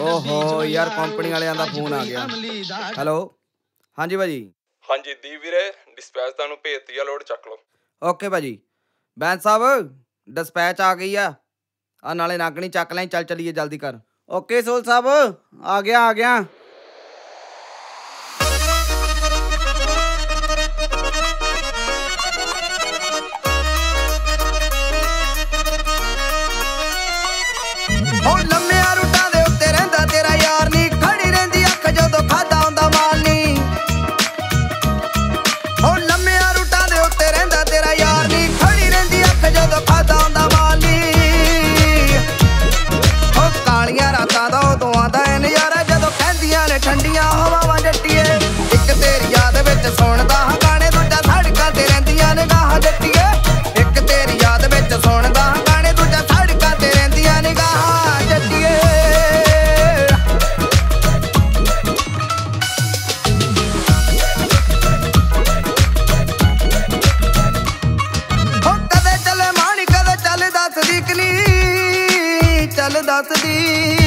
ਓਹੋ ਯਾਰ ਕੰਪਨੀ ਵਾਲਿਆਂ ਦਾ ਫੋਨ ਆ ਗਿਆ। ਹੈਲੋ ਹਾਂਜੀ ਭਾਜੀ। ਹਾਂਜੀ ਦੀਪ ਵੀਰੇ ਡਿਸਪੈਚ ਤੁਹਾਨੂੰ ਭੇਜਤੀ ਆ ਲੋਡ ਚੱਕ ਲਓ। ਓਕੇ ਭਾਜੀ। ਬੈਂਸ ਸਾਹਿਬ ਡਿਸਪੈਚ ਆ ਗਈ ਆ। ਆ ਨਾਲੇ ਨਾਗਣੀ ਚੱਕ ਲੈ ਚੱਲ ਚਲੀਏ ਜਲਦੀ ਕਰ ਓਕੇ ਸੋਲ ਸਾਹਿਬ ਆ ਗਿਆ ਆ ਗਿਆ। ਕਹਿੰਦੀਆਂ ਹਵਾਵਾਂ ਜੱਟੀਏ। ਇੱਕ ਤੇਰੀ ਯਾਦ ਵਿੱਚ ਸੁਣਦਾ ਹਾਂ ਗਾਣੇ ਦੂਜਾ ਸੜਕਾਂ ਤੇ ਰਹਿੰਦੀਆਂ ਨਿਗਾਹਾਂ ਜੱਟੀਏ। ਇੱਕ ਤੇਰੀ ਯਾਦ ਵਿੱਚ ਸੁਣਦਾ ਹਾਂ ਗਾਣੇ ਦੂਜਾ ਸੜਕਾਂ ਤੇ ਰਹਿੰਦੀਆਂ ਨਿਗਾਹਾਂ ਜੱਟੀਏ। ਹੋ ਕਦੇ ਚੱਲੇ ਮਾਣੀ ਕਦੇ ਚੱਲ ਦੱਸਦੀ ਕਲੀ ਚੱਲ ਦੱਸਦੀ।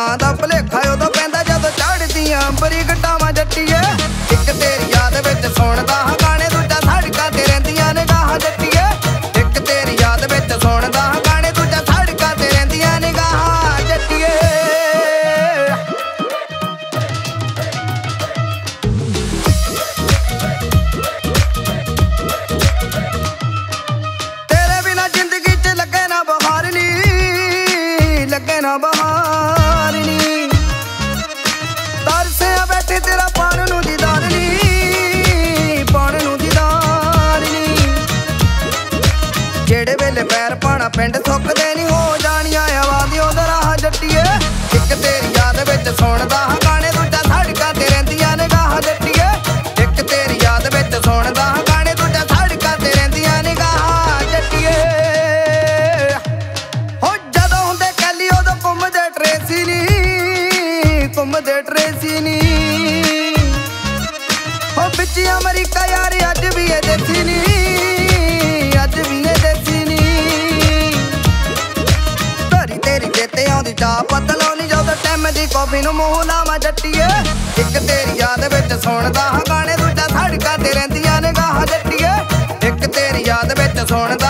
ਜ਼ੁਲਫਾਂ ਦੀ ਦਾ ਭਲੇਖਾ ਉਦੋਂ ਪੈਂਦਾ ਜਦੋਂ ਚੜਦੀਆਂ ਅੰਬਰੀ ਘਟਾਵਾਂ ਜੱਟੀਏ। ਇੱਕ ਤੇਰੀ ਯਾਦ ਵਿੱਚ ਸੁਣਦਾ ਹਾਂ, ਗਾਣੇ ਦੂਜਾ ਸੜਕਾਂ ਤੇ ਰਹਿੰਦੀਆਂ ਨਿਗਾਹਾਂ ਜੱਟੀਏ। ਇੱਕ ਤੇਰੀ ਯਾਦ ਵਿੱਚ ਸੁਣਦਾ ਹਾਂ, ਗਾਣੇ ਦੂਜਾ ਸੜਕਾਂ ਤੇ ਰਹਿੰਦੀਆਂ ਨਿਗਾਹਾਂ ਜੱਟੀਏ। ਤੇਰੇ ਬਿਨਾ ਜ਼ਿੰਦਗੀ 'ਚ ਲੱਗੇ ਨਾ ਬਹਾਰ ਨੀ, ਲੱਗੇ ਨਾ ਪਿੰਡ ਸੁੱਕਦੇ ਨਹੀਂ ਹੋ ਜਾਣੀਆਂ ਆਵਾਜ਼ੀਆਂ ਦਾ ਰਾਹ ਜੱਟੀਏ। ਇੱਕ ਤੇਰੀ ਯਾਦ ਵਿੱਚ ਸੁਣਦਾ ਹਾਂ, ਗਾਣੇ ਦੂਜਾ ਸੜਕਾਂ ਤੇ ਰਹਿੰਦੀਆਂ ਨਿਗਾਹਾਂ ਜੱਟੀਏ। ਇੱਕ ਤੇਰੀ ਯਾਦ ਵਿੱਚ ਸੁਣਦਾ ਹਾਂ, ਗਾਣੇ ਦੂਜਾ ਸੜਕਾਂ ਤੇ ਰਹਿੰਦੀਆਂ ਨੇ ਗਾਹ ਜੱਟੀਏ। ਹੋ ਜਦੋਂ ਹੁੰਦੇ ਕੱਲੀ, ਉਦੋਂ ਘੁੰਮਦੇ ਟਰੇਸੀ ਨੀ, ਘੁੰਮਦੇ ਟਰੇਸੀ ਨੀ। ਹੋ ਵਿੱਚ ਅਮਰੀਕਾ ਯਾਰ, ਅੱਜ ਵੀ ਇਹ ਦੇਸੀ ਨੀ। ਪਤਲੋਂ ਨਹੀਂ ਜਦੋਂ ਟੈਮ ਦੀ ਕਾਫੀ ਨੂੰ ਮੂੰਹ ਲਾਵਾਂ ਜੱਟੀਏ। ਇੱਕ ਤੇਰੀ ਯਾਦ ਵਿੱਚ ਸੁਣਦਾ ਹਾਂ ਗਾਣੇ ਦੂਜਾ ਸੜਕਾਂ ਤੇ ਰਹਿੰਦੀਆਂ ਨੇ ਗਾਹਾਂ ਜੱਟੀਏ। ਇੱਕ ਤੇਰੀ ਯਾਦ ਵਿੱਚ ਸੁਣਦਾ